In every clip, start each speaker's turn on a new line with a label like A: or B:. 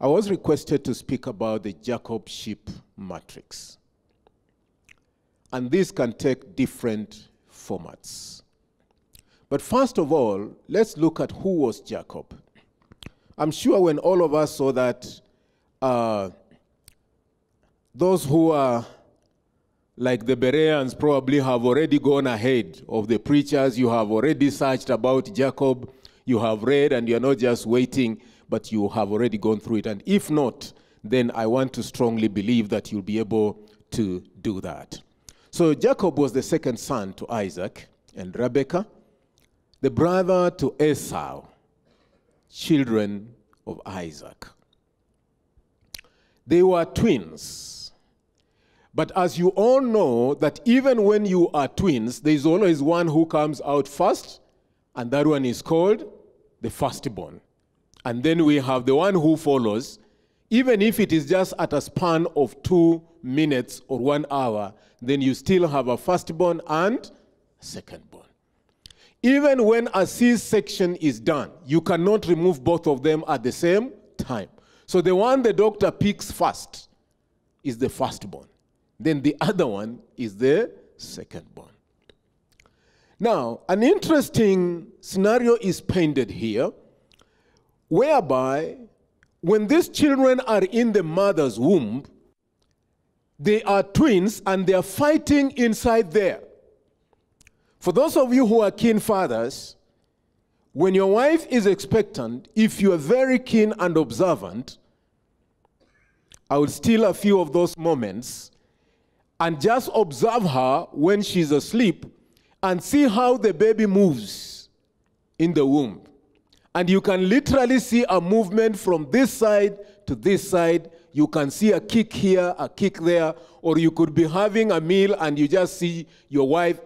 A: I was requested to speak about the Jacob sheep matrix. And this can take different formats. But first of all, let's look at who was Jacob. I'm sure when all of us saw that, uh, those who are like the Bereans probably have already gone ahead of the preachers. You have already searched about Jacob. You have read, and you're not just waiting, but you have already gone through it. And if not, then I want to strongly believe that you'll be able to do that. So Jacob was the second son to Isaac and Rebekah, the brother to Esau, children of Isaac. They were twins. But as you all know, that even when you are twins, there is always one who comes out first, and that one is called the firstborn. And then we have the one who follows, even if it is just at a span of two minutes or one hour, then you still have a firstborn and secondborn. Even when a C section is done, you cannot remove both of them at the same time. So the one the doctor picks first is the firstborn. Then the other one is the secondborn. Now, an interesting scenario is painted here whereby when these children are in the mother's womb, they are twins and they are fighting inside there. For those of you who are keen fathers, when your wife is expectant, if you are very keen and observant, I will steal a few of those moments and just observe her when she's asleep and see how the baby moves in the womb. And you can literally see a movement from this side to this side. You can see a kick here, a kick there, or you could be having a meal and you just see your wife,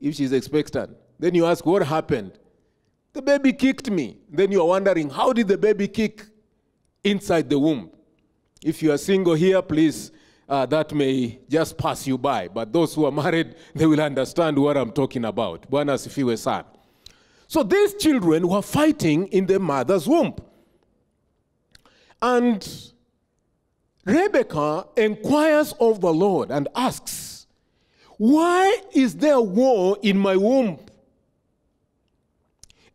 A: if she's expectant. Then you ask, What happened? The baby kicked me. Then you're wondering, How did the baby kick inside the womb? If you are single here, please, uh, that may just pass you by. But those who are married, they will understand what I'm talking about. Bwana asifiwe sana. So these children were fighting in their mother's womb. And Rebecca inquires of the Lord and asks, Why is there war in my womb?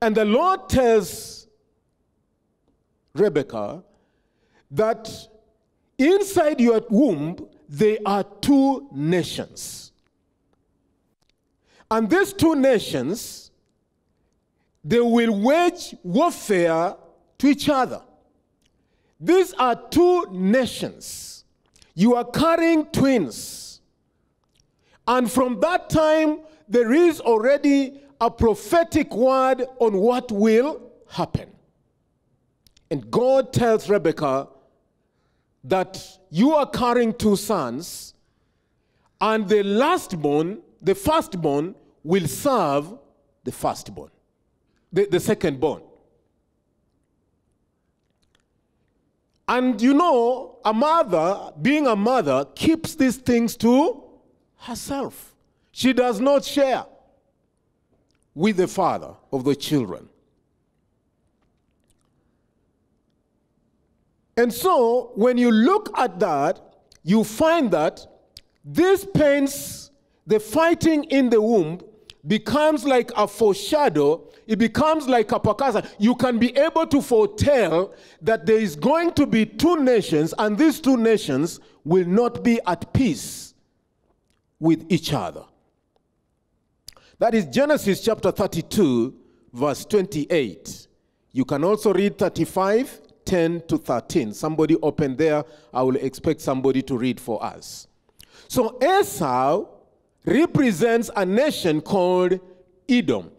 A: And the Lord tells Rebecca that inside your womb there are two nations. And these two nations they will wage warfare to each other. These are two nations. You are carrying twins. And from that time, there is already a prophetic word on what will happen. And God tells Rebekah that you are carrying two sons, and the lastborn, the firstborn, will serve the firstborn the, the second born. And you know, a mother, being a mother, keeps these things to herself. She does not share with the father of the children. And so, when you look at that, you find that this pains the fighting in the womb becomes like a foreshadow, it becomes like a percussor. You can be able to foretell that there is going to be two nations, and these two nations will not be at peace with each other. That is Genesis chapter 32, verse 28. You can also read 35, 10 to 13. Somebody open there. I will expect somebody to read for us. So Esau represents a nation called Edom.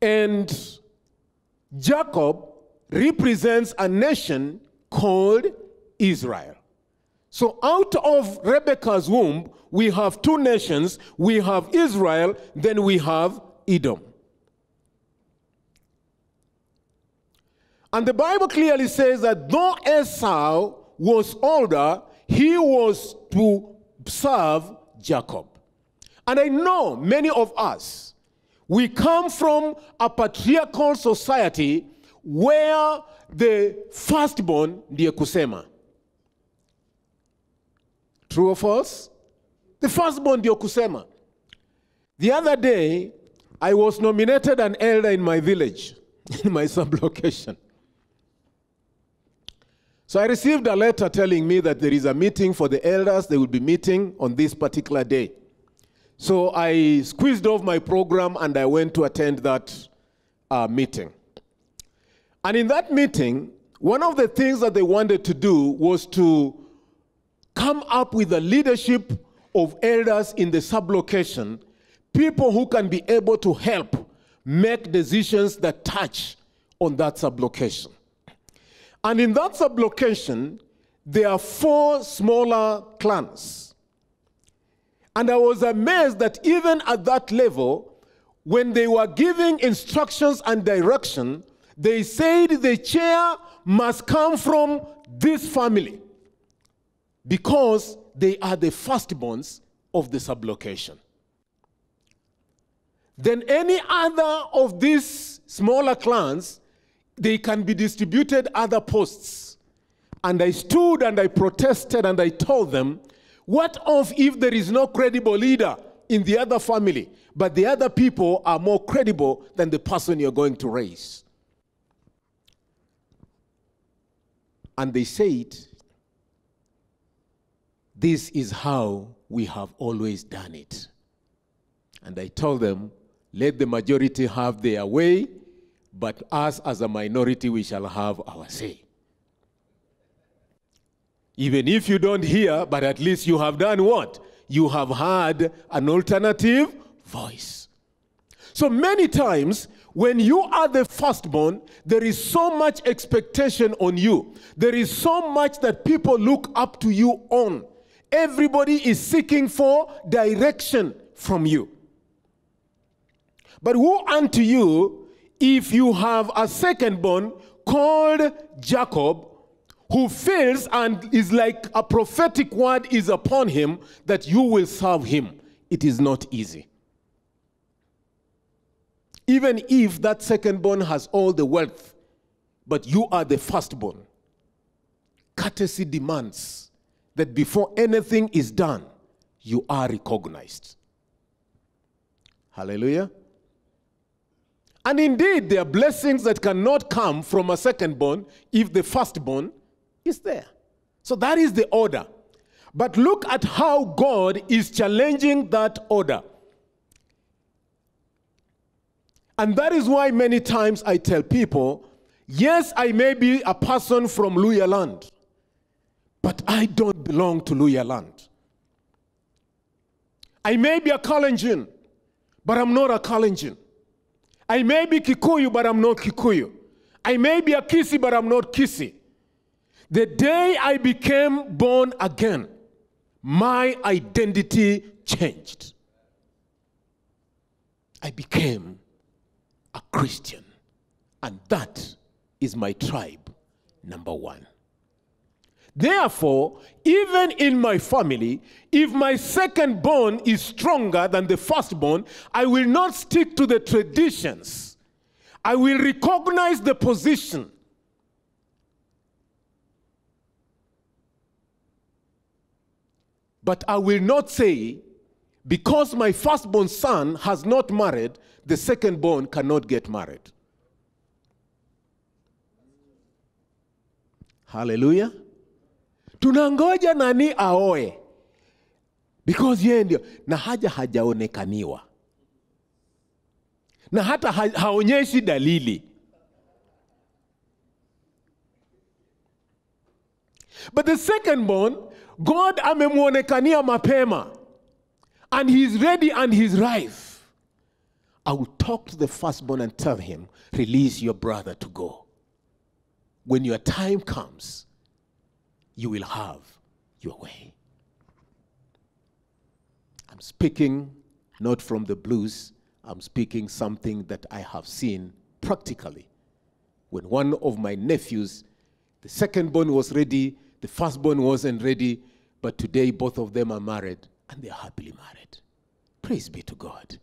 A: And Jacob represents a nation called Israel. So out of Rebekah's womb, we have two nations. We have Israel, then we have Edom. And the Bible clearly says that though Esau was older, he was to serve Jacob. And I know many of us, we come from a patriarchal society where the firstborn ndiye kusema. True or false? The firstborn ndio kusema. The other day, I was nominated an elder in my village, in my sublocation. So I received a letter telling me that there is a meeting for the elders. They will be meeting on this particular day. So I squeezed off my program and I went to attend that uh, meeting. And in that meeting, one of the things that they wanted to do was to come up with a leadership of elders in the sublocation, people who can be able to help make decisions that touch on that sublocation. And in that sublocation, there are four smaller clans. And I was amazed that even at that level, when they were giving instructions and direction, they said the chair must come from this family because they are the firstborns of the sublocation. Then any other of these smaller clans, they can be distributed other posts. And I stood and I protested and I told them, what of if there is no credible leader in the other family, but the other people are more credible than the person you're going to raise? And they said, This is how we have always done it. And I told them, Let the majority have their way, but us as a minority, we shall have our say. Even if you don't hear, but at least you have done what? You have had an alternative voice. So many times, when you are the firstborn, there is so much expectation on you. There is so much that people look up to you on. Everybody is seeking for direction from you. But woe unto you if you have a secondborn called Jacob who feels and is like a prophetic word is upon him that you will serve him. It is not easy. Even if that second born has all the wealth, but you are the firstborn, courtesy demands that before anything is done, you are recognized. Hallelujah. And indeed, there are blessings that cannot come from a second born if the firstborn is there. So that is the order. But look at how God is challenging that order. And that is why many times I tell people, yes, I may be a person from Luhya land, but I don't belong to Luhya land. I may be a Kalenjin, but I'm not a Kalenjin. I may be Kikuyu, but I'm not Kikuyu. I may be a Kisii, but I'm not Kisii. The day I became born again, my identity changed. I became a Christian. And that is my tribe, number one. Therefore, even in my family, if my second born is stronger than the firstborn, I will not stick to the traditions. I will recognize the position. But I will not say, because my firstborn son has not married, the secondborn cannot get married. Hallelujah. Tunangoja nani aoe because yeye ndio na haja hajaonekaniwa na hata ha, haonyeshi dalili. But the secondborn, God amemwonekania mapema and he's ready and he's rife. I will talk to the firstborn and tell him, release your brother to go. When your time comes, you will have your way. I'm speaking not from the blues, I'm speaking something that I have seen practically. When one of my nephews, the second born, was ready, the firstborn wasn't ready, but today both of them are married and they're happily married. Praise be to God.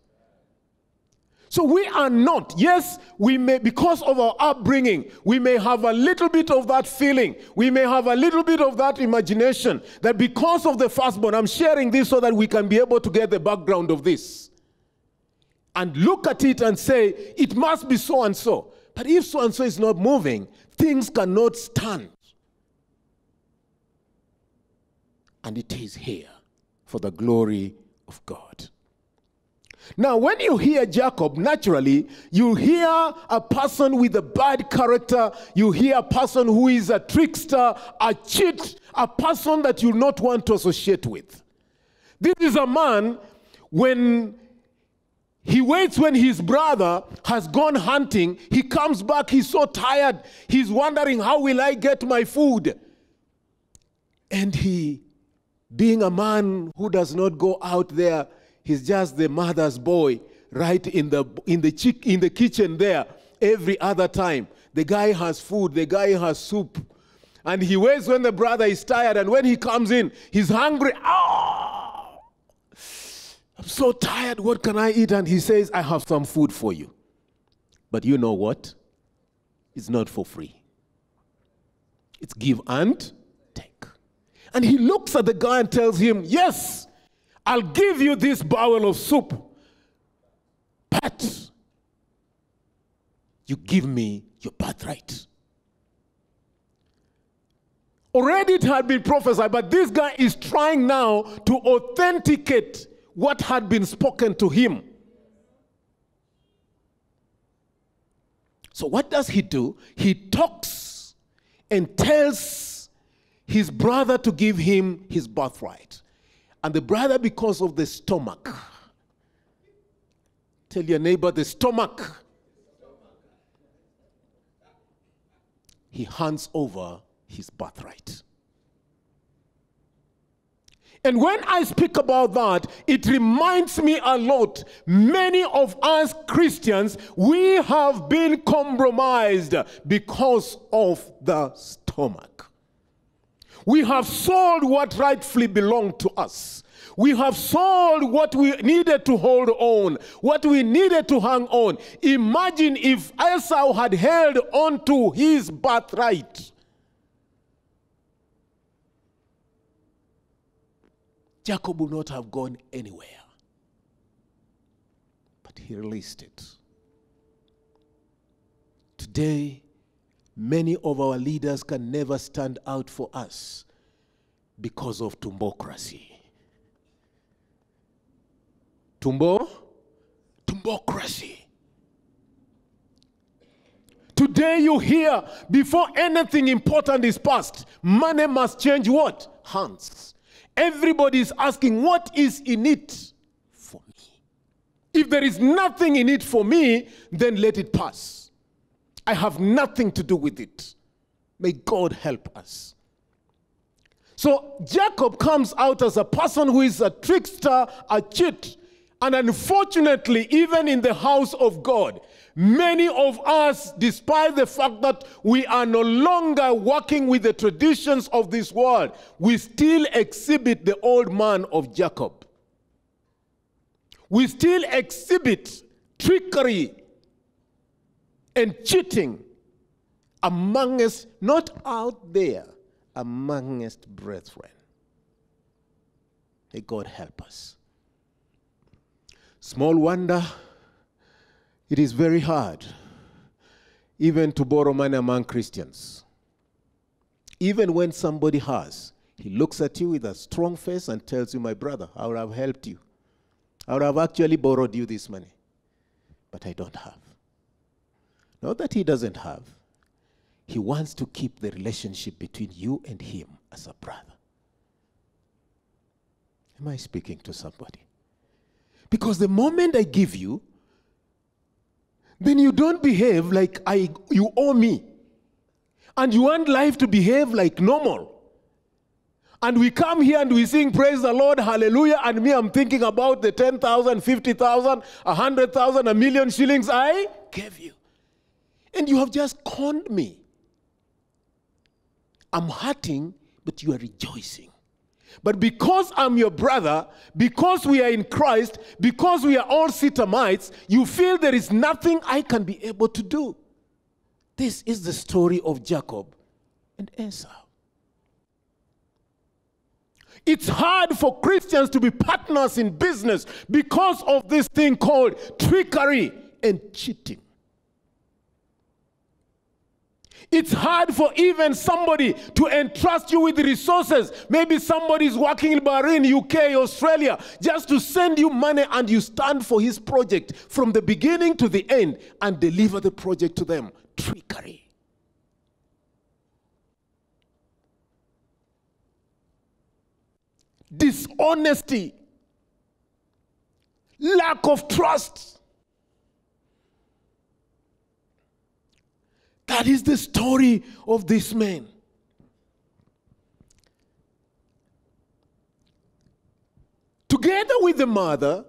A: So we are not. Yes, we may, because of our upbringing, we may have a little bit of that feeling. We may have a little bit of that imagination that because of the firstborn, I'm sharing this so that we can be able to get the background of this. And look at it and say, it must be so and so. But if so and so is not moving, things cannot stand. And it is here for the glory of God. Now, when you hear Jacob, naturally, you hear a person with a bad character, you hear a person who is a trickster, a cheat, a person that you not want to associate with. This is a man when he waits when his brother has gone hunting, he comes back, he's so tired, he's wondering, How will I get my food? And he, being a man who does not go out there, He's just the mother's boy right in the, in the, chick, in the kitchen there every other time. The guy has food, the guy has soup. And he waits when the brother is tired, and when he comes in, he's hungry. Oh, I'm so tired. What can I eat? And he says, I have some food for you. But you know what? It's not for free. It's give and. And he looks at the guy and tells him, Yes, I'll give you this bowl of soup, but you give me your birthright. Already it had been prophesied, but this guy is trying now to authenticate what had been spoken to him. So, what does he do? He talks and tells his brother to give him his birthright. And the brother, because of the stomach, tell your neighbor the stomach, he hands over his birthright. And when I speak about that, it reminds me a lot. Many of us Christians, we have been compromised because of the stomach. We have sold what rightfully belonged to us. We have sold what we needed to hold on, what we needed to hang on. Imagine if Esau had held on to his birthright. Jacob would not have gone anywhere. But he released it. Today, Many of our leaders can never stand out for us because of tumbocracy. Tumbo? Tumbocracy. Today you hear, before anything important is passed, money must change what? Hands. Everybody is asking, what is in it for me? If there is nothing in it for me, then let it pass. I have nothing to do with it. May God help us. So Jacob comes out as a person who is a trickster, a cheat. And unfortunately, even in the house of God, many of us, despite the fact that we are no longer working with the traditions of this world, we still exhibit the old man of Jacob. We still exhibit trickery and cheating amongst, not out there, amongst brethren. May God help us. Small wonder, it is very hard even to borrow money among Christians. Even when somebody has, he looks at you with a strong face and tells you, My brother, I would have helped you. I would have actually borrowed you this money, but I don't have. Not that he doesn't have. He wants to keep the relationship between you and him as a brother. Am I speaking to somebody? Because the moment I give you, then you don't behave like I, you owe me. And you want life to behave like normal. And we come here and we sing, Praise the Lord, Hallelujah. And me, I'm thinking about the 10,000, 50,000, 100,000, a million shillings I gave you. And you have just conned me. I'm hurting, but you are rejoicing. But because I'm your brother, because we are in Christ, because we are all CITAMites, you feel there is nothing I can be able to do. This is the story of Jacob and Esau. It's hard for Christians to be partners in business because of this thing called trickery and cheating. It's hard for even somebody to entrust you with resources. Maybe somebody is working in Bahrain, UK, Australia, just to send you money and you stand for his project from the beginning to the end and deliver the project to them. Trickery. Dishonesty. Lack of trust. That is the story of this man. Together with the mother,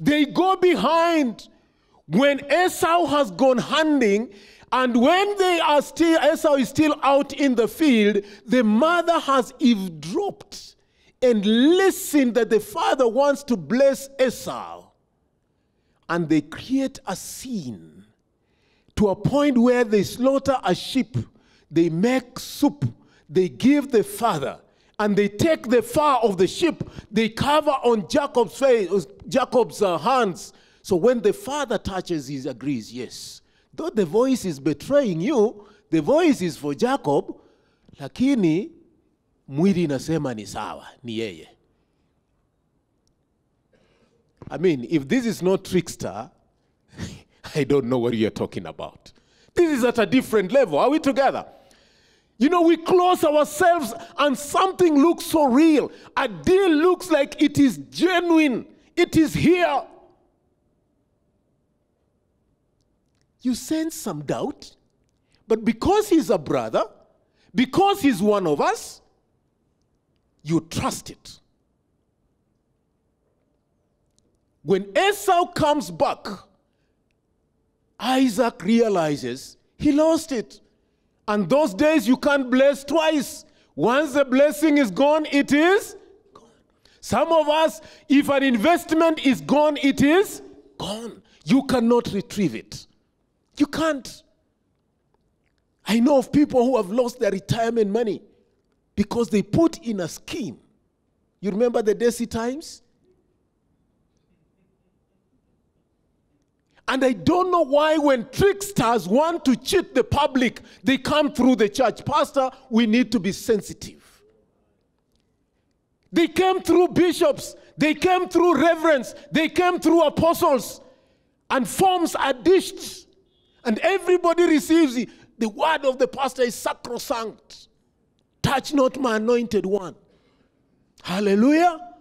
A: they go behind when Esau has gone hunting, and when they are still, Esau is still out in the field, the mother has eavesdropped and listened that the father wants to bless Esau. And they create a scene to a point where they slaughter a sheep, they make soup, they give the father, and they take the fur of the sheep, they cover on Jacob's face, Jacob's uh, hands. So when the father touches, he agrees, yes. Though the voice is betraying you, the voice is for Jacob, lakini mwili inasema ni sawa, ni yeye. I mean, if this is not trickster, I don't know what you're talking about. This is at a different level. Are we together? You know, we close ourselves and something looks so real. A deal looks like it is genuine, it is here. You sense some doubt, but because he's a brother, because he's one of us, you trust it. When Esau comes back, Isaac realizes he lost it. And those days you can't bless twice. Once the blessing is gone, it is gone. Some of us, if an investment is gone, it is gone. You cannot retrieve it. You can't. I know of people who have lost their retirement money because they put in a scheme. You remember the DECI times? And I don't know why, when tricksters want to cheat the public, they come through the church. Pastor, we need to be sensitive. They came through bishops, they came through reverends, they came through apostles, and forms are dished. And everybody receives it. The word of the pastor is sacrosanct. Touch not my anointed one. Hallelujah.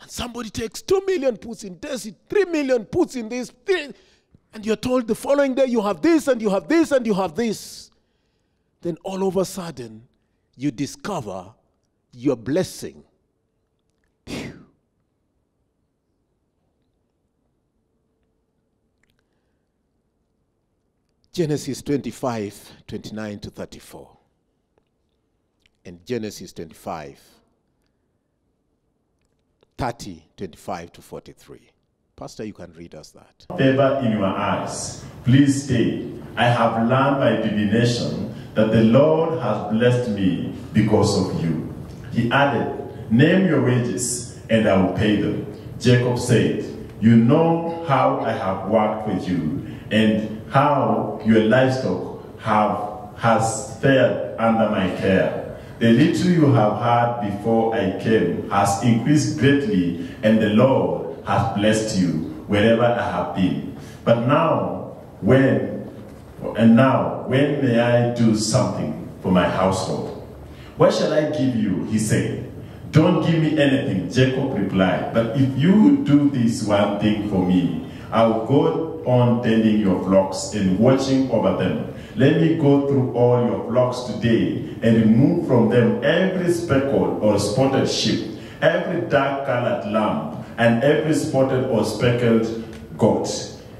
A: And somebody takes 2 million, puts in this, 3 million, puts in this, and you're told the following day you have this, and you have this, and you have this. Then all of a sudden, you discover your blessing. Phew. Genesis 25, 29 to 34. And Genesis 25, 30, 25 to 43. Pastor, you can read us that.
B: Favor in your eyes. Please stay. I have learned by divination that the Lord has blessed me because of you. He added, Name your wages, and I will pay them. Jacob said, You know how I have worked with you, and how your livestock have has fared under my care. The little you have had before I came has increased greatly, and the Lord has blessed you wherever I have been. But now, when, and now, when may I do something for my household? What shall I give you? He said. Don't give me anything, Jacob replied. But if you do this one thing for me, I'll go on tending your flocks and watching over them. Let me go through all your flocks today and remove from them every speckled or spotted sheep, every dark colored lamb, and every spotted or speckled goat.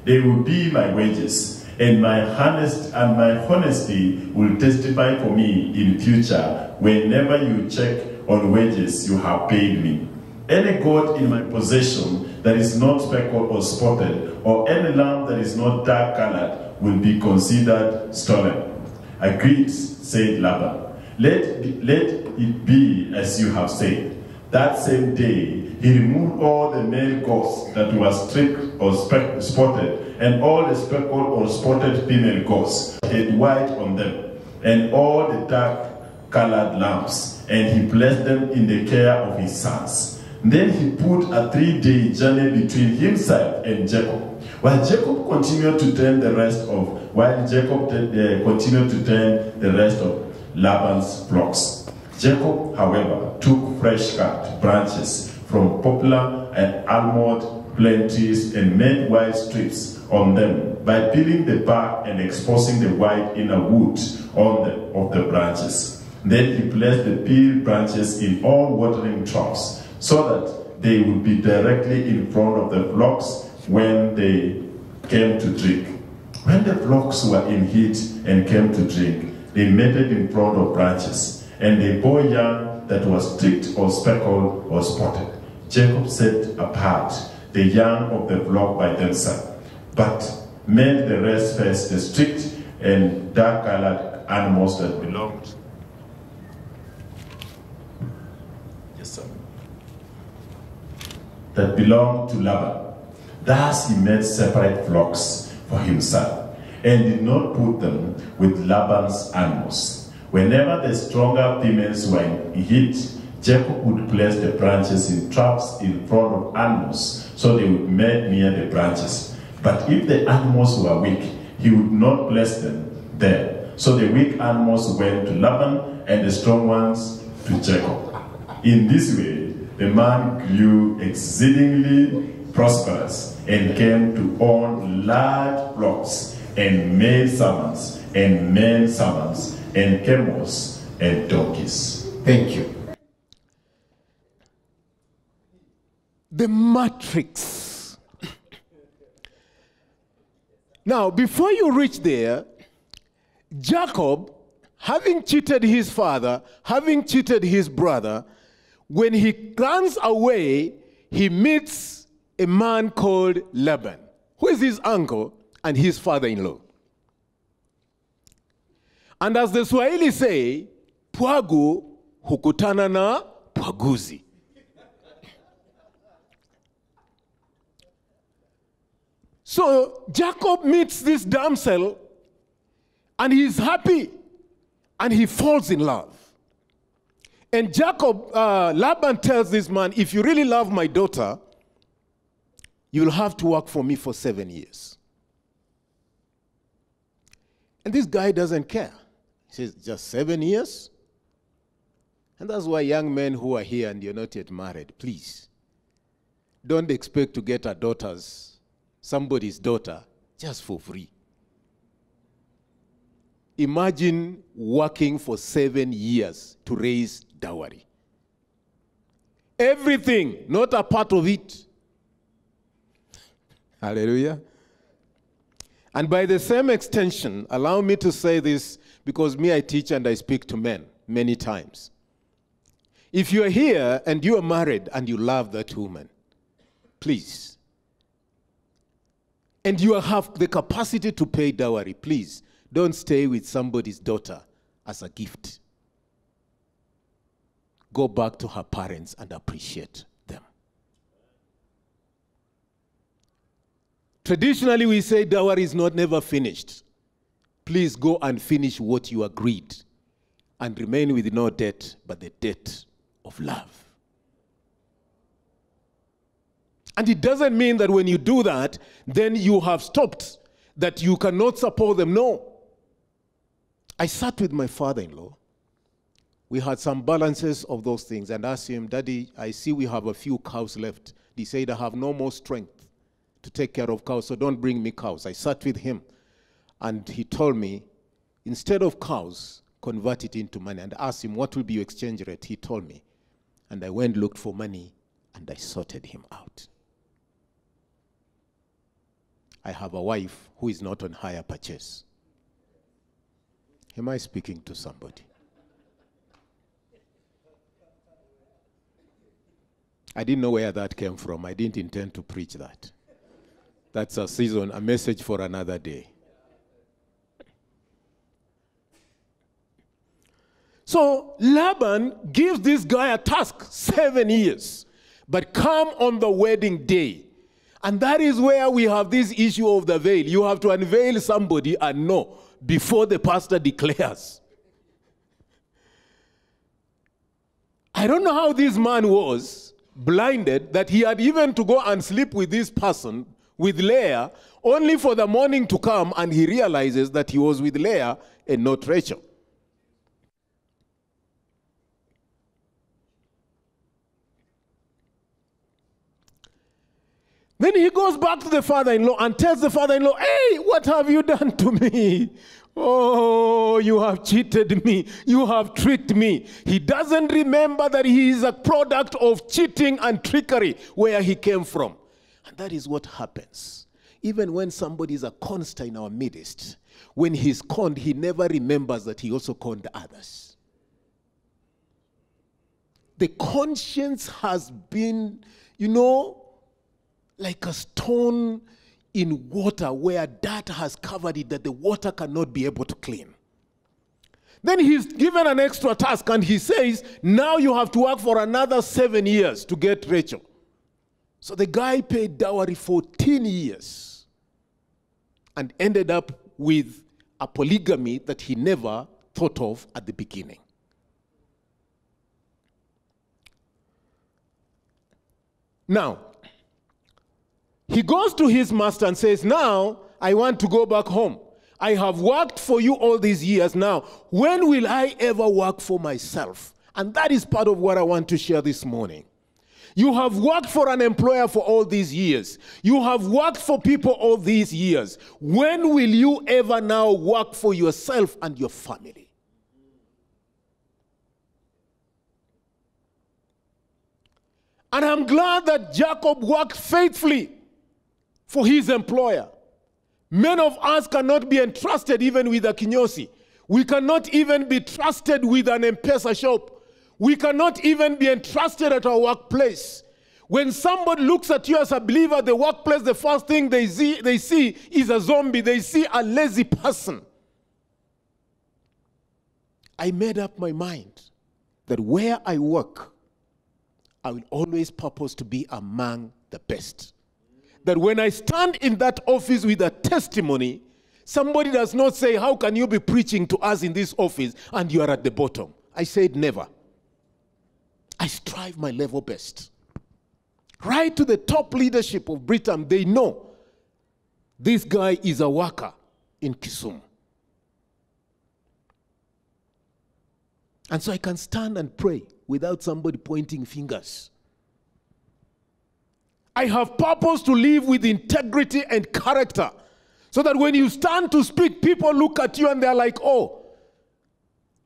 B: They will be my wages. and my honest and my honesty will testify for me in future whenever you check on wages you have paid me. Any goat in my possession that is not speckled or spotted, or any lamb that is not dark colored, will be considered stolen. Agreed, said Laban. Let, let it be as you have said. That same day, he removed all the male goats that were streaked or spotted, and all the speckled or spotted female goats had white on them, and all the dark colored lambs, and he placed them in the care of his sons. Then he put a three day journey between himself and Jacob. While Jacob continued to tend the rest of, while Jacob uh, continued to tend the rest of Laban's flocks. Jacob, however, took fresh cut branches from poplar and almond plantains and made white strips on them by peeling the bark and exposing the white inner wood on the, of the branches. Then he placed the peeled branches in all watering troughs so that they would be directly in front of the flocks when they came to drink. When the flocks were in heat and came to drink, they mated in front of branches, and they bore young that was streaked or speckled or spotted. Jacob set apart the young of the flock by themselves, but made the rest first the streaked and dark colored animals that belonged. Yes, sir. That belonged to Laban. Thus he made separate flocks for himself and did not put them with Laban's animals. Whenever the stronger females were in heat, Jacob would place the branches in traps in front of animals so they would mate near the branches. But if the animals were weak, he would not place them there. So the weak animals went to Laban and the strong ones to Jacob. In this way, the man grew exceedingly prosperous and came to own large flocks and maid servants and men servants and camels and donkeys.
A: Thank you. The matrix. now, before you reach there, Jacob, having cheated his father, having cheated his brother, when he runs away, he meets a man called Laban, who is his uncle and his father in law. And as the Swahili say, pwagu hukutana na pwaguzi. So Jacob meets this damsel and he's happy and he falls in love. And Jacob, uh, Laban tells this man, if you really love my daughter, you'll have to work for me for seven years. And this guy doesn't care. He says, just seven years? And that's why young men who are here and you're not yet married, please, don't expect to get a daughters, somebody's daughter, just for free. Imagine working for seven years to raise dowry. Everything, not a part of it. Hallelujah. And by the same extension, allow me to say this because me, I teach and I speak to men many times. If you're here and you are married and you love that woman, please, and you have the capacity to pay dowry, please don't stay with somebody's daughter as a gift. Go back to her parents and appreciate them. Traditionally, we say dowry is not never finished. Please go and finish what you agreed and remain with no debt but the debt of love. And it doesn't mean that when you do that, then you have stopped, that you cannot support them. No. I sat with my father in law. We had some balances of those things and asked him, Daddy, I see we have a few cows left. He said, I have no more strength to take care of cows, so don't bring me cows. I sat with him and he told me, instead of cows, convert it into money. And asked him, What will be your exchange rate? He told me. And I went, looked for money, and I sorted him out. I have a wife who is not on hire purchase. Am I speaking to somebody? I didn't know where that came from. I didn't intend to preach that. That's a season, a message for another day. So Laban gives this guy a task seven years, but come on the wedding day. And that is where we have this issue of the veil. You have to unveil somebody and know before the pastor declares. I don't know how this man was blinded that he had even to go and sleep with this person, with Leah, only for the morning to come and he realizes that he was with Leah and not Rachel. Then he goes back to the father in law and tells the father in law, Hey, what have you done to me? Oh, you have cheated me. You have tricked me. He doesn't remember that he is a product of cheating and trickery where he came from. That is what happens. Even when somebody is a conster in our midst, when he's conned, he never remembers that he also conned others. The conscience has been, you know, like a stone in water where dirt has covered it that the water cannot be able to clean. Then he's given an extra task and he says, Now you have to work for another seven years to get Rachel. So the guy paid dowry 14 years and ended up with a polygamy that he never thought of at the beginning. Now, he goes to his master and says, Now I want to go back home. I have worked for you all these years now. When will I ever work for myself? And that is part of what I want to share this morning. You have worked for an employer for all these years. You have worked for people all these years. When will you ever now work for yourself and your family? And I'm glad that Jacob worked faithfully for his employer. Many of us cannot be entrusted even with a kinyosi. We cannot even be trusted with an M-Pesa shop. We cannot even be entrusted at our workplace. When somebody looks at you as a believer at the workplace, the first thing they see, they see is a zombie. They see a lazy person. I made up my mind that where I work, I will always purpose to be among the best that when I stand in that office with a testimony, somebody does not say, How can you be preaching to us in this office and you are at the bottom? I said, Never. I strive my level best. Right to the top leadership of Britain, they know this guy is a worker in Kisumu. And so I can stand and pray without somebody pointing fingers. I have purpose to live with integrity and character. So that when you stand to speak, people look at you and they're like, oh,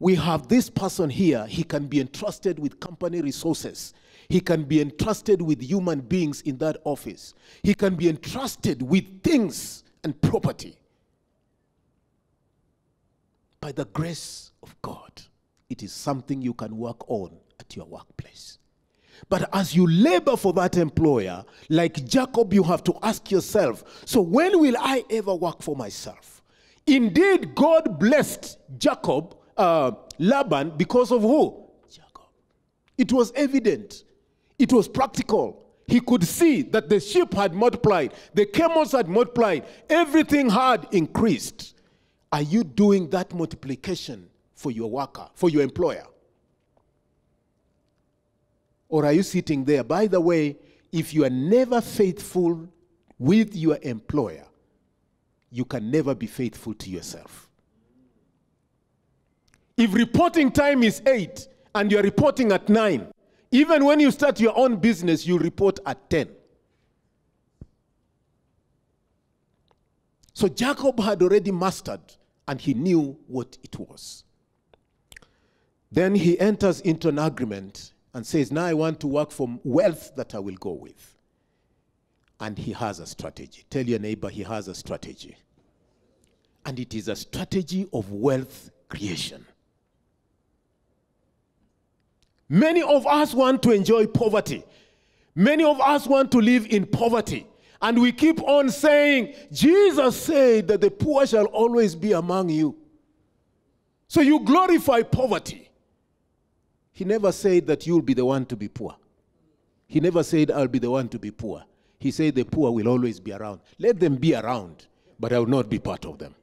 A: we have this person here. He can be entrusted with company resources. He can be entrusted with human beings in that office. He can be entrusted with things and property. By the grace of God, it is something you can work on at your workplace. But as you labor for that employer, like Jacob, you have to ask yourself so when will I ever work for myself? Indeed, God blessed Jacob, uh, Laban, because of who? Jacob. It was evident, it was practical. He could see that the sheep had multiplied, the camels had multiplied, everything had increased. Are you doing that multiplication for your worker, for your employer? Or are you sitting there? By the way, if you are never faithful with your employer, you can never be faithful to yourself. If reporting time is 8 and you're reporting at 9, even when you start your own business, you report at 10. So Jacob had already mastered and he knew what it was. Then he enters into an agreement and says, Now I want to work for wealth that I will go with. And he has a strategy. Tell your neighbor he has a strategy. And it is a strategy of wealth creation. Many of us want to enjoy poverty. Many of us want to live in poverty. And we keep on saying, Jesus said that the poor shall always be among you. So you glorify poverty. He never said that you'll be the one to be poor. He never said, I'll be the one to be poor. He said, the poor will always be around. Let them be around, but I will not be part of them.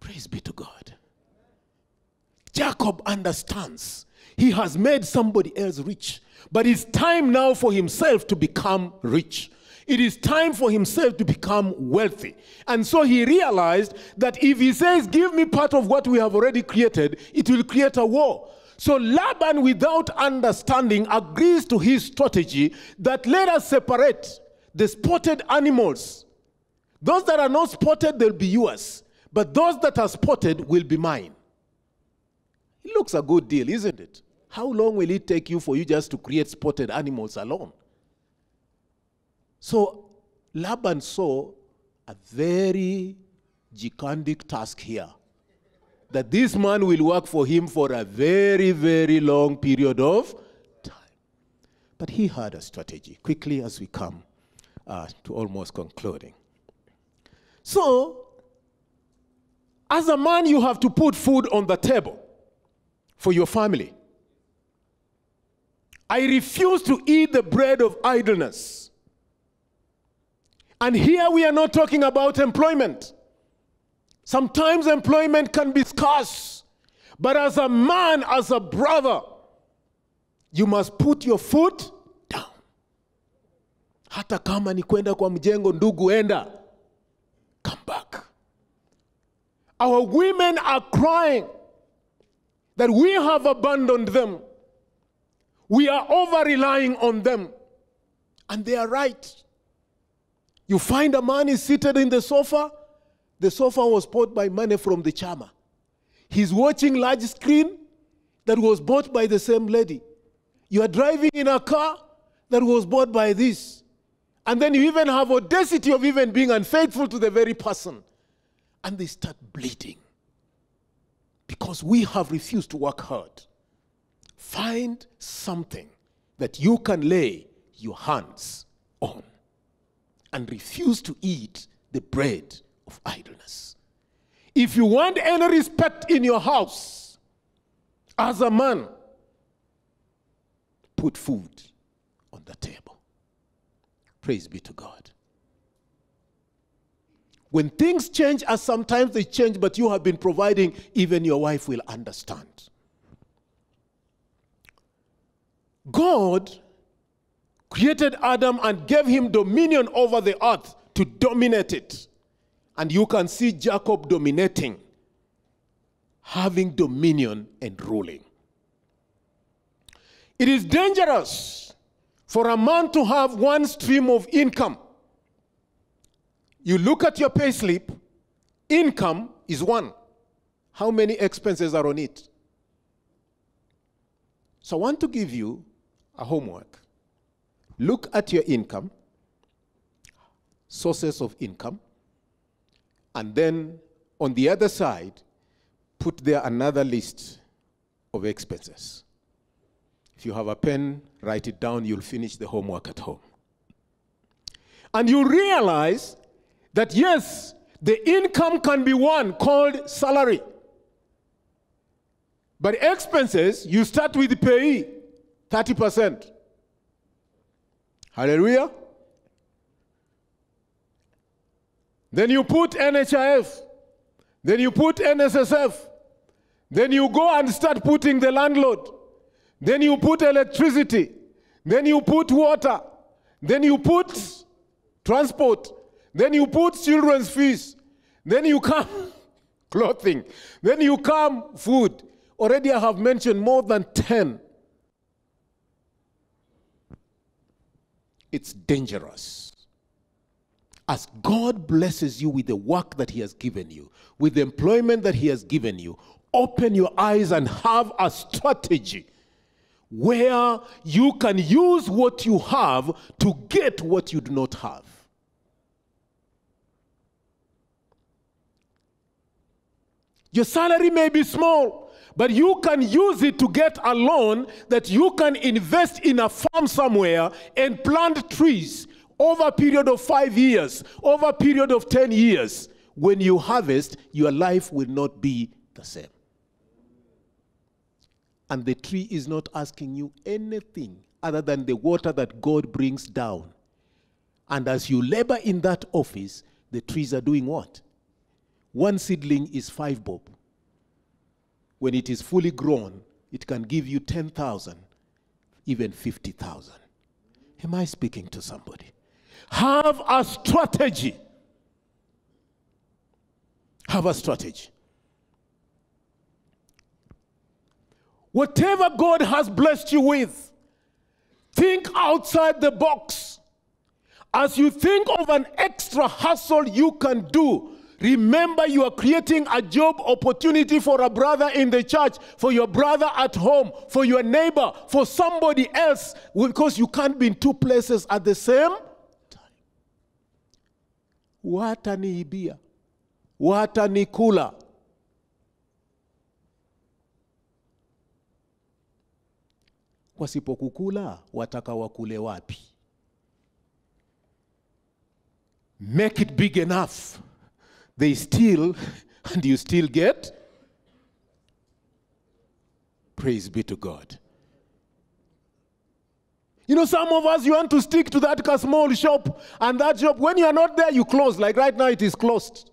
A: Praise be to God. Jacob understands he has made somebody else rich. But it's time now for himself to become rich. It is time for himself to become wealthy. And so he realized that if he says, Give me part of what we have already created, it will create a war. So Laban, without understanding, agrees to his strategy that let us separate the spotted animals. Those that are not spotted, they'll be yours. But those that are spotted will be mine. Looks a good deal, isn't it? How long will it take you for you just to create spotted animals alone? So Laban saw a very gigantic task here. That this man will work for him for a very, very long period of time. But he had a strategy. Quickly, as we come uh, to almost concluding. So, as a man, you have to put food on the table for your family. I refuse to eat the bread of idleness. And here we are not talking about employment. Sometimes employment can be scarce. But as a man, as a brother, you must put your foot down. Hata kama ni kwenda kwa mjengo, ndugu, enda. Come back. Our women are crying that we have abandoned them. We are over relying on them. And they are right. You find a man is seated in the sofa. The sofa was bought by money from the chama. He's watching large screen that was bought by the same lady. You are driving in a car that was bought by this. And then you even have audacity of even being unfaithful to the very person. And they start bleeding. Because we have refused to work hard. Find something that you can lay your hands on and refuse to eat the bread of idleness. If you want any respect in your house as a man, put food on the table. Praise be to God. When things change, as sometimes they change, but you have been providing, even your wife will understand. God created Adam and gave him dominion over the earth to dominate it. And you can see Jacob dominating, having dominion and ruling. It is dangerous for a man to have one stream of income. You look at your pay slip, income is one. How many expenses are on it? So I want to give you a homework. Look at your income, sources of income, and then on the other side, put there another list of expenses. If you have a pen, write it down, you'll finish the homework at home. And you realize that yes, the income can be one called salary. But expenses, you start with the PAYE. 30%. Hallelujah. Then you put NHIF. Then you put NSSF. Then you go and start putting the landlord. Then you put electricity. Then you put water. Then you put transport. Then you put children's fees. Then you come clothing. Then you come food. Already I have mentioned more than 10 it's dangerous. As God blesses you with the work that He has given you, with the employment that He has given you, open your eyes and have a strategy where you can use what you have to get what you do not have. Your salary may be small, but you can use it to get a loan that you can invest in a farm somewhere and plant trees over a period of five years, over a period of 10 years. When you harvest, your life will not be the same. And the tree is not asking you anything other than the water that God brings down. And as you labor in that office, the trees are doing what? One seedling is five bob. When it is fully grown, it can give you 10,000, even 50,000. Am I speaking to somebody? Have a strategy. Have a strategy. Whatever God has blessed you with, think outside the box. As you think of an extra hustle you can do, remember you are creating a job opportunity for a brother in the church, for your brother at home, for your neighbor, for somebody else, because you can't be in two places at the same time. Wataniibia, watanikula. Wasipokukula wataka wakule wapi? Make it big enough. They steal and you still get. Praise be to God. You know, some of us, you want to stick to that small shop, and that shop, when you are not there, you close. Like right now, it is closed.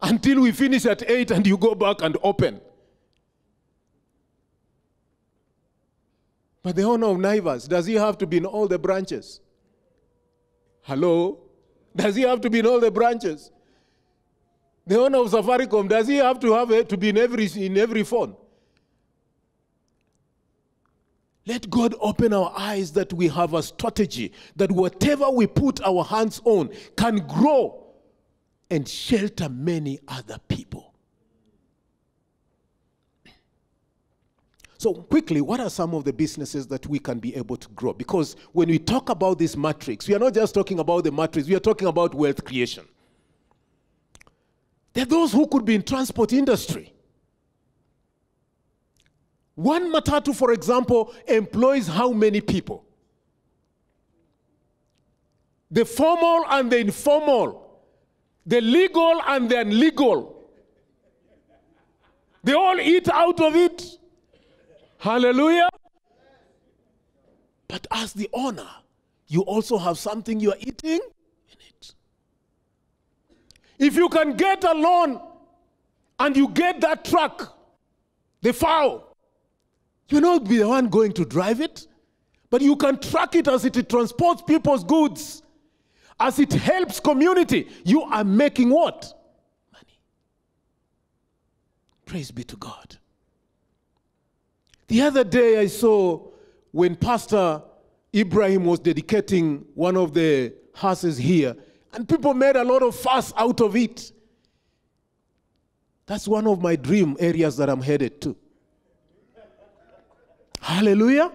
A: Until we finish at 8 and you go back and open. But the owner of Naivas, does he have to be in all the branches? Hello? Does he have to be in all the branches? The owner of Safaricom, does he have to have to be in every in every phone? Let God open our eyes that we have a strategy that whatever we put our hands on can grow and shelter many other people. So, quickly, what are some of the businesses that we can be able to grow? Because when we talk about this matrix, we are not just talking about the matrix, we are talking about wealth creation. There are those who could be in transport industry. One matatu, for example, employs how many people? The formal and the informal, the legal and the illegal. They all eat out of it. Hallelujah. But as the owner, you also have something you are eating. If you can get a loan and you get that truck, the foul, you not be the one going to drive it, but you can track it as it transports people's goods, as it helps community. You are making what? Money. Praise be to God. The other day I saw when Pastor Ibrahim was dedicating one of the houses here, and people made a lot of fuss out of it. That's one of my dream areas that I'm headed to. Hallelujah.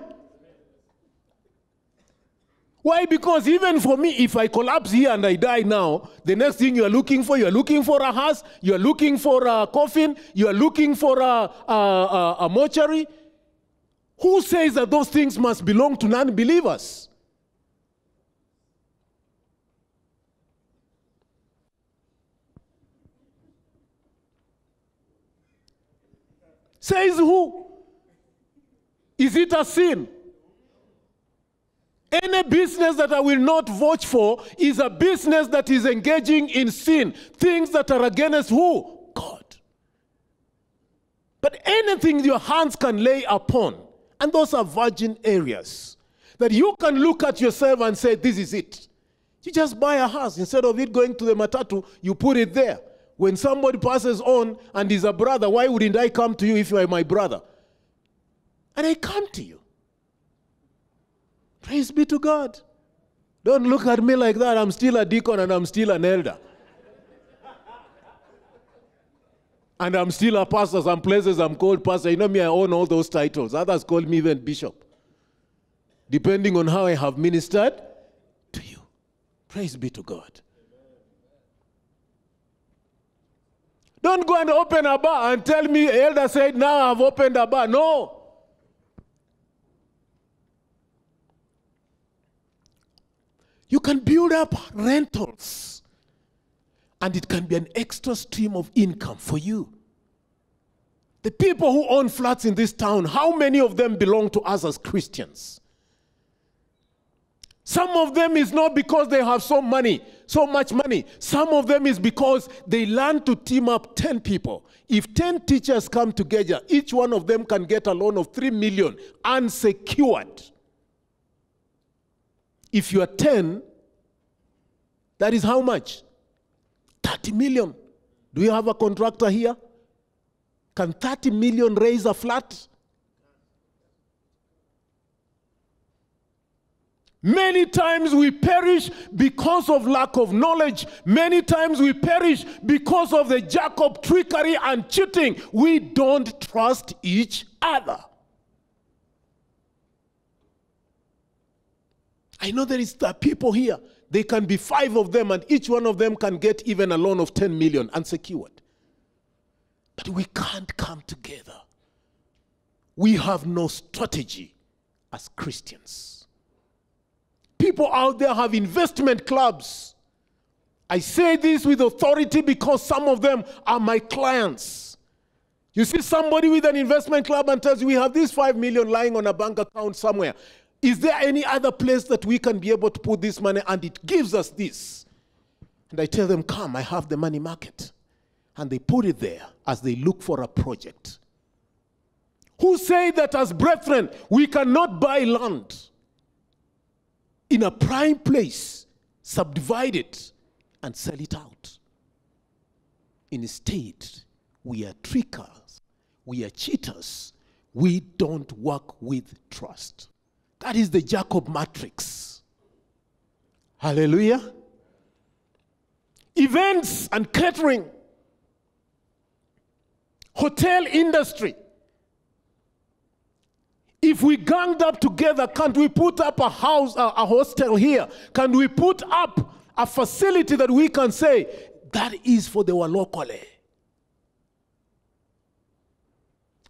A: Why? Because even for me, if I collapse here and I die now, the next thing you are looking for, you are looking for a house, you are looking for a coffin, you are looking for a, a, a, a mortuary. Who says that those things must belong to non believers? Says who? Is it a sin? Any business that I will not vouch for is a business that is engaging in sin. Things that are against who? God. But anything your hands can lay upon, and those are virgin areas, that you can look at yourself and say, This is it. You just buy a house. Instead of it going to the matatu, you put it there. When somebody passes on and is a brother, why wouldn't I come to you if you are my brother? And I come to you. Praise be to God. Don't look at me like that. I'm still a deacon and I'm still an elder. And I'm still a pastor. Some places I'm called pastor. You know me, I own all those titles. Others call me even bishop. Depending on how I have ministered to you. Praise be to God. Don't go and open a bar and tell me, elder said, now I've opened a bar. No. You can build up rentals, and it can be an extra stream of income for you. The people who own flats in this town, how many of them belong to us as Christians? Some of them is not because they have so money, so much money. Some of them is because they learn to team up 10 people. If 10 teachers come together, each one of them can get a loan of 3 million unsecured. If you are 10, that is how much? 30 million. Do you have a contractor here? Can 30 million raise a flat? Many times we perish because of lack of knowledge. Many times we perish because of the Jacob trickery and cheating. We don't trust each other. I know there is the people here. They can be five of them, and each one of them can get even a loan of 10 million unsecured. But we can't come together. We have no strategy as Christians. People out there have investment clubs. I say this with authority because some of them are my clients. You see somebody with an investment club and tells you, We have this five million lying on a bank account somewhere. Is there any other place that we can be able to put this money? And it gives us this. And I tell them, Come, I have the money market. And they put it there as they look for a project. Who say that as brethren, we cannot buy land in a prime place, subdivide it, and sell it out. Instead, we are trickers, we are cheaters, we don't work with trust. That is the Jacob matrix. Hallelujah. Events and catering, hotel industry. If we ganged up together, can't we put up a house, a, a hostel here? Can we put up a facility that we can say that is for the walokole?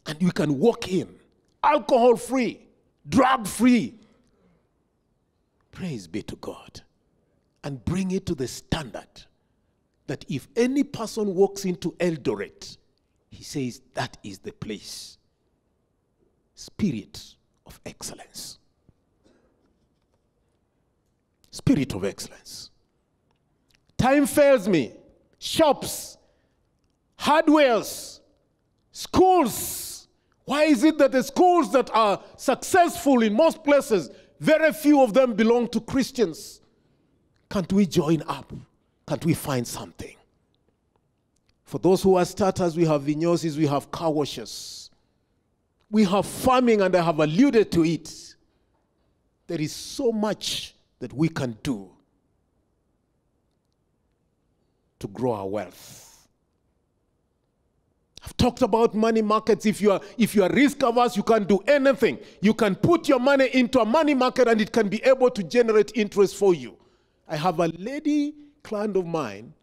A: And we can walk in, alcohol free, drug free. Praise be to God. And bring it to the standard that if any person walks into Eldoret, he says that is the place. Spirit of excellence. Spirit of excellence. Time fails me. Shops, hardwares, schools. Why is it that the schools that are successful in most places, very few of them belong to Christians? Can't we join up? Can't we find something? For those who are starters, we have vineyards, we have car washes. We have farming, and I have alluded to it. There is so much that we can do to grow our wealth. I've talked about money markets. If you are if you are risk averse, you can't do anything. You can put your money into a money market and it can be able to generate interest for you. I have a lady client of mine,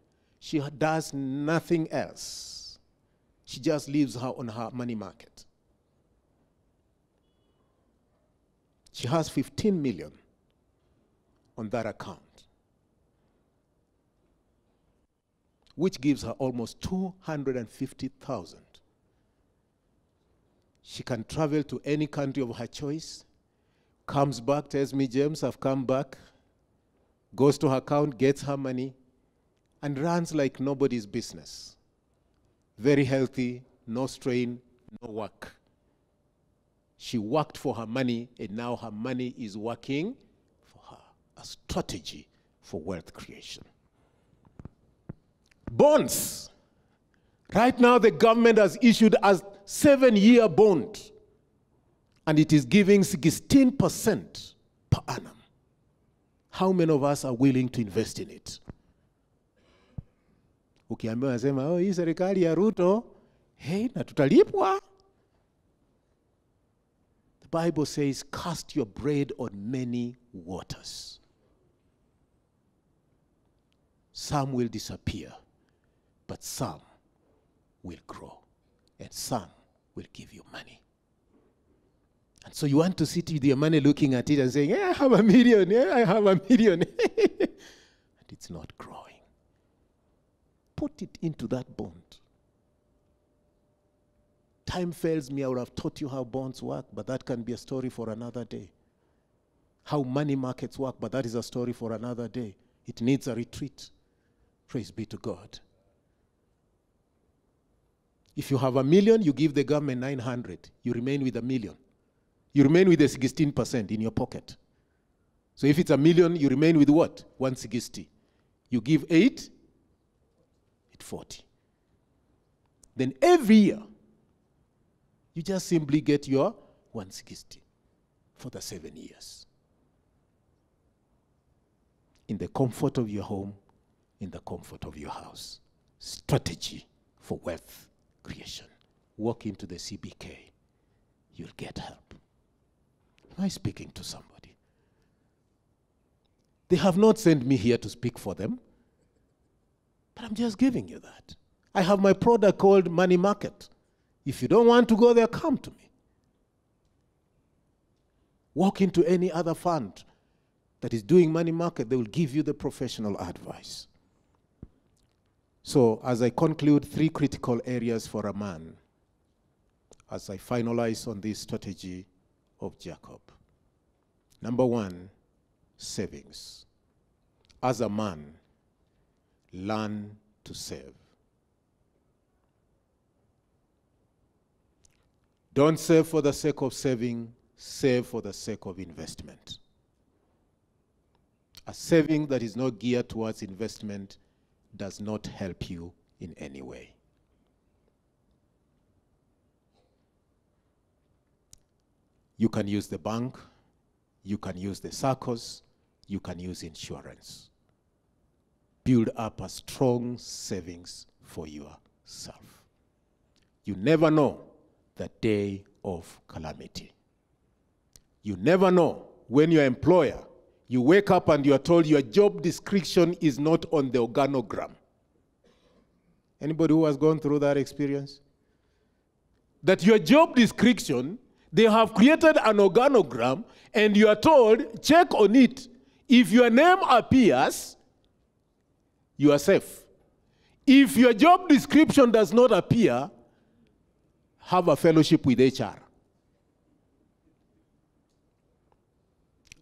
A: she does nothing else. She just lives her on her money market. She has 15 million on that account, which gives her almost 250,000. She can travel to any country of her choice, comes back, tells me, James, I've come back, goes to her account, gets her money, and runs like nobody's business. Very healthy, no strain, no work. She worked for her money, and now her money is working for her. A strategy for wealth creation. Bonds. Right now, the government has issued a seven year bond, and it is giving 16% per annum. How many of us are willing to invest in it? Ukiambiwa nasema, oh, hii serikali ya Ruto Hey, na tutalipwa. The Bible says, cast your bread on many waters. Some will disappear, but some will grow, and some will give you money. And so you want to sit with your money looking at it and saying, yeah, I have a million, yeah, I have a million. and it's not growing. Put it into that bond. Time fails me, I would have taught you how bonds work, but that can be a story for another day. How money markets work, but that is a story for another day. It needs a retreat. Praise be to God. If you have a million, you give the government 900, you remain with a million. You remain with the 16% in your pocket. So if it's a million, you remain with what? 160. You give 8, it's 40. Then every year, you just simply get your 160 for the seven years. In the comfort of your home, in the comfort of your house. Strategy for wealth creation. Walk into the CBK, you'll get help. Am I speaking to somebody? They have not sent me here to speak for them, but I'm just giving you that. I have my product called Money Market. If you don't want to go there, come to me. Walk into any other fund that is doing money market, they will give you the professional advice. So, as I conclude, three critical areas for a man as I finalize on this strategy of Jacob. Number one, savings. As a man, learn to save. Don't save for the sake of saving, save for the sake of investment. A saving that is not geared towards investment does not help you in any way. You can use the bank, you can use the SACCOs, you can use insurance. Build up a strong savings for yourself. You never know the day of calamity. You never know when your employer, you wake up and you are told your job description is not on the organogram. Anybody who has gone through that experience? That your job description, they have created an organogram and you are told, check on it. If your name appears, you are safe. If your job description does not appear, have a fellowship with HR.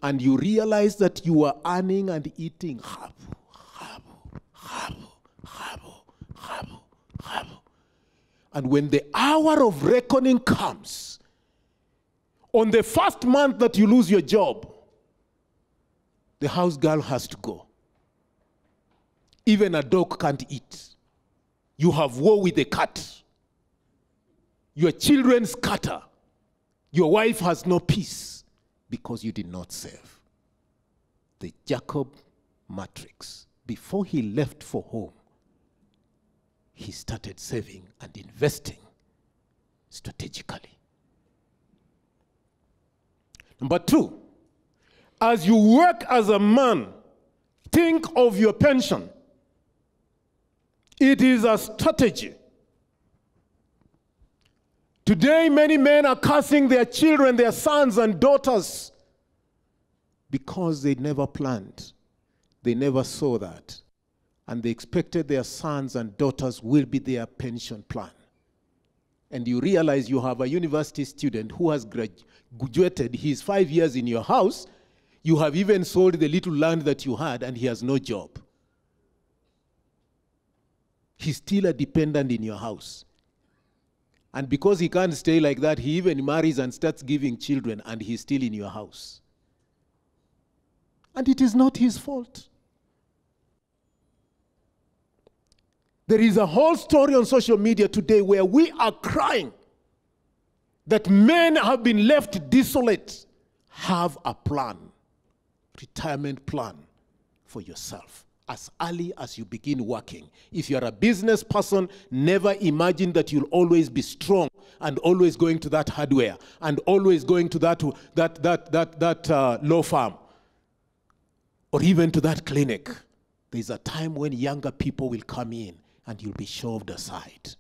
A: And you realize that you are earning and eating habu, habu, habu, habu, habu, habu. And when the hour of reckoning comes, on the first month that you lose your job, the house girl has to go. Even a dog can't eat. You have war with the cat. Your children scatter. Your wife has no peace because you did not save. The Jacob matrix, before he left for home, he started saving and investing strategically. Number two, as you work as a man, think of your pension. It is a strategy. Today, many men are cursing their children, their sons and daughters, because they never planned. They never saw that. And they expected their sons and daughters will be their pension plan. And you realize you have a university student who has graduated, he's five years in your house, you have even sold the little land that you had, and he has no job. He's still a dependent in your house. And because he can't stay like that, he even marries and starts giving children, and he's still in your house. And it is not his fault. There is a whole story on social media today where we are crying that men have been left desolate. Have a plan, retirement plan for yourself as early as you begin working. If you are a business person, never imagine that you'll always be strong and always going to that hardware and always going to that, that, that, that, that uh, law firm or even to that clinic. There's a time when younger people will come in and you'll be shoved aside.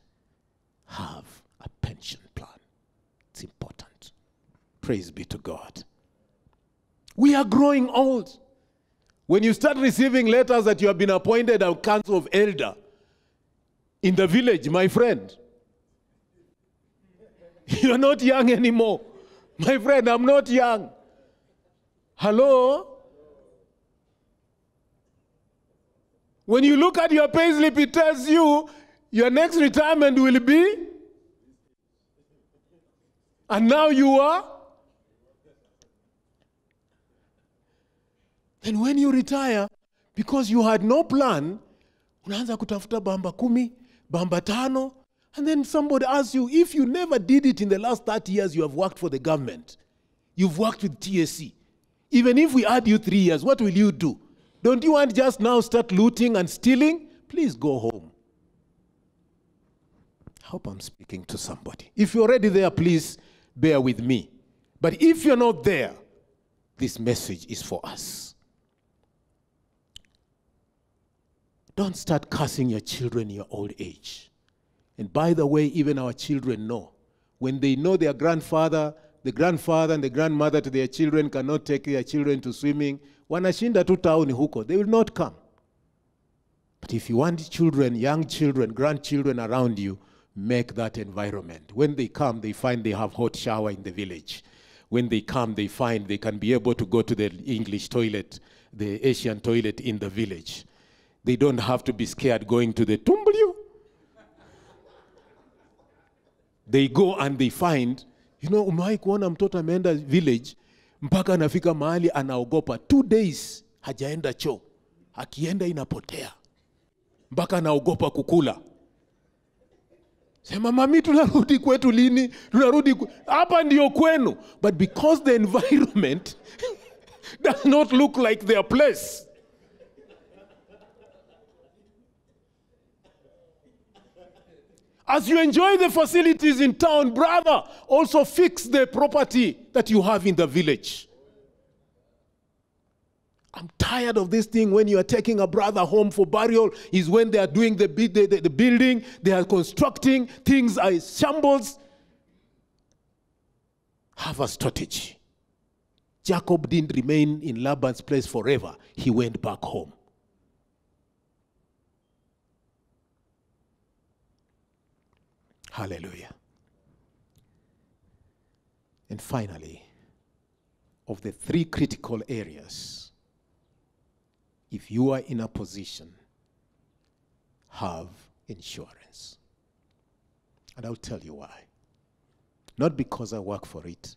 A: Have a pension plan. It's important. Praise be to God. We are growing old. When you start receiving letters that you have been appointed a council of elder in the village, my friend, you're not young anymore. My friend, I'm not young. Hello? When you look at your payslip, it tells you your next retirement will be. And now you are. And when you retire, because you had no plan, unaanza kutafuta bamba kumi, bamba tano, and then somebody asks you, if you never did it in the last 30 years, you have worked for the government. You've worked with TSC. Even if we add you three years, what will you do? Don't you want just now start looting and stealing? Please go home. I hope I'm speaking to somebody. If you're already there, please bear with me. But if you're not there, this message is for us. Don't start cursing your children in your old age. And by the way, even our children know. When they know their grandfather, the grandfather and the grandmother to their children cannot take their children to swimming, wanashinda tu tauni huko. They will not come. But if you want children, young children, grandchildren around you, make that environment. When they come, they find they have hot shower in the village. When they come, they find they can be able to go to the English toilet, the Asian toilet in the village. They don't have to be scared going to the tumblio. They go and they find, you know, umewahi kuona mtoto ameenda village mpaka anafika mahali anaogopa two days hajaenda choo, akienda inapotea mpaka anaogopa kukula. Sema mami, tunarudi kwetu lini? Tunarudi kwe-" hapa ndio kwenu, but because the environment does not look like their place. As you enjoy the facilities in town, brother, also fix the property that you have in the village. I'm tired of this thing when you are taking a brother home for burial, is when they are doing the, the, the, the building, they are constructing, things are shambles. Have a strategy. Jacob didn't remain in Laban's place forever, he went back home. Hallelujah. And finally, of the three critical areas, if you are in a position, have insurance. And I'll tell you why. Not because I work for it,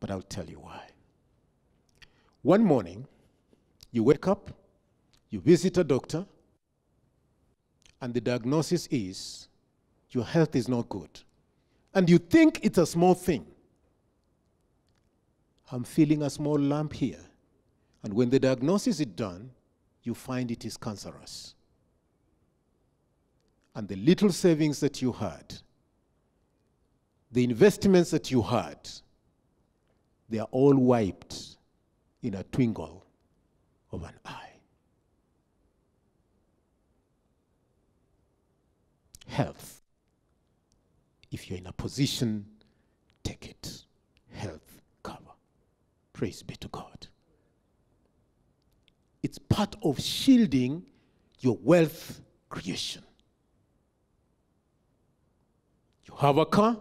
A: but I'll tell you why. One morning, you wake up, you visit a doctor, and the diagnosis is your health is not good. And you think it's a small thing. I'm feeling a small lump here. And when the diagnosis is done, you find it is cancerous. And the little savings that you had, the investments that you had, they are all wiped in a twinkle of an eye. Health. If you're in a position, take it. Health cover. Praise be to God. It's part of shielding your wealth creation. You have a car,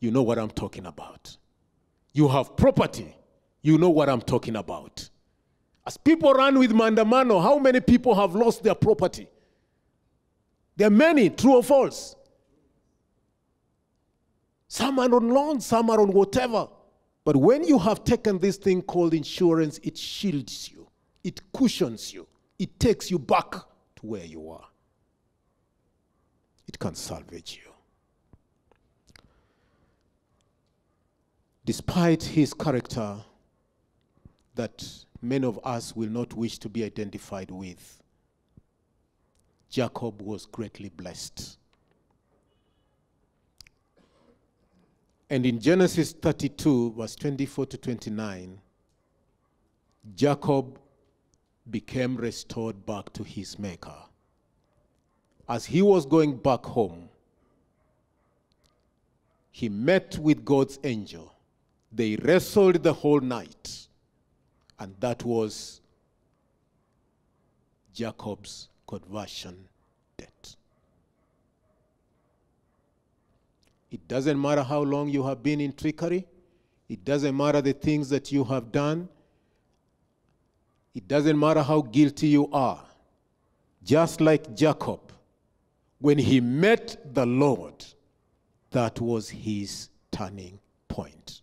A: you know what I'm talking about. You have property, you know what I'm talking about. As people run with Maandamano, how many people have lost their property? There are many, true or false. Some are on loan, some are on whatever. But when you have taken this thing called insurance, it shields you, it cushions you, it takes you back to where you are. It can salvage you. Despite his character that many of us will not wish to be identified with. Jacob was greatly blessed. And in Genesis 32, verse 24 to 29, Jacob became restored back to his maker. As he was going back home, he met with God's angel. They wrestled the whole night, and that was Jacob's conversion debt. It doesn't matter how long you have been in trickery, it doesn't matter the things that you have done, it doesn't matter how guilty you are. Just like Jacob, when he met the Lord, that was his turning point.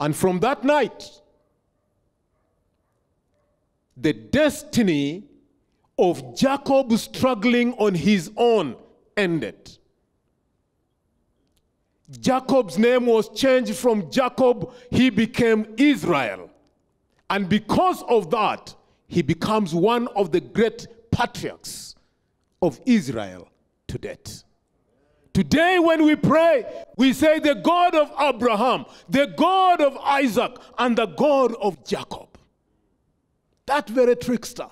A: And from that night, the destiny of Jacob struggling on his own ended. Jacob's name was changed from Jacob, he became Israel. And because of that, he becomes one of the great patriarchs of Israel to date. Today, when we pray, we say the God of Abraham, the God of Isaac, and the God of Jacob. That very trickster.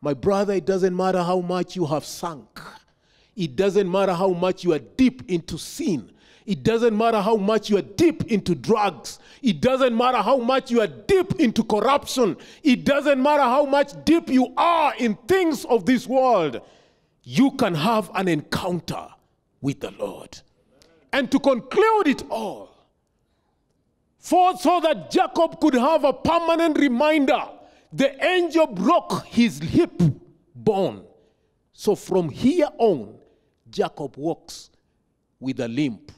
A: My brother, it doesn't matter how much you have sunk, it doesn't matter how much you are deep into sin. It doesn't matter how much you are deep into drugs. It doesn't matter how much you are deep into corruption. It doesn't matter how much deep you are in things of this world. You can have an encounter with the Lord. And to conclude it all, for so that Jacob could have a permanent reminder, the angel broke his hip bone. So from here on, Jacob walks with a limp,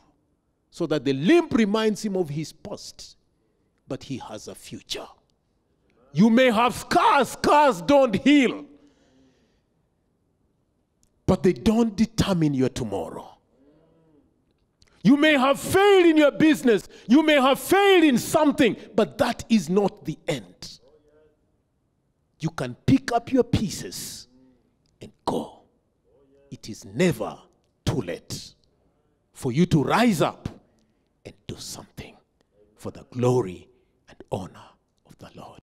A: so that the limp reminds him of his past, but he has a future. You may have scars, scars don't heal, but they don't determine your tomorrow. You may have failed in your business, you may have failed in something, but that is not the end. You can pick up your pieces and go. It is never too late for you to rise up and do something for the glory and honor of the Lord.